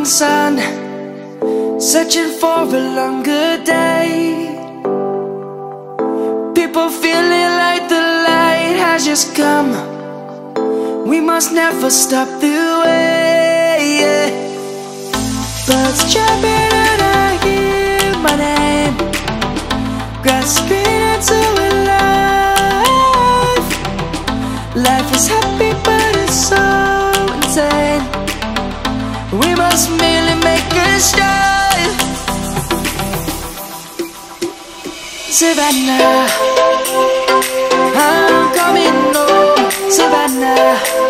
morning sun Searching for a longer day People feeling like the light has just come We must never stop the way. Birds We must merely make a start. Savannah I'm coming home. Savannah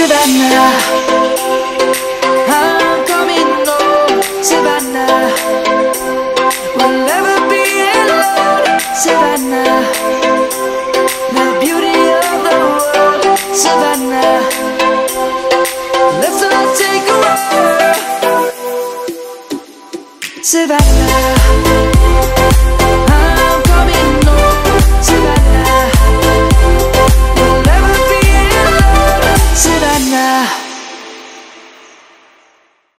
Savannah. I'm coming home We'll never be alone The beauty of the world Let's all take a walk Savannah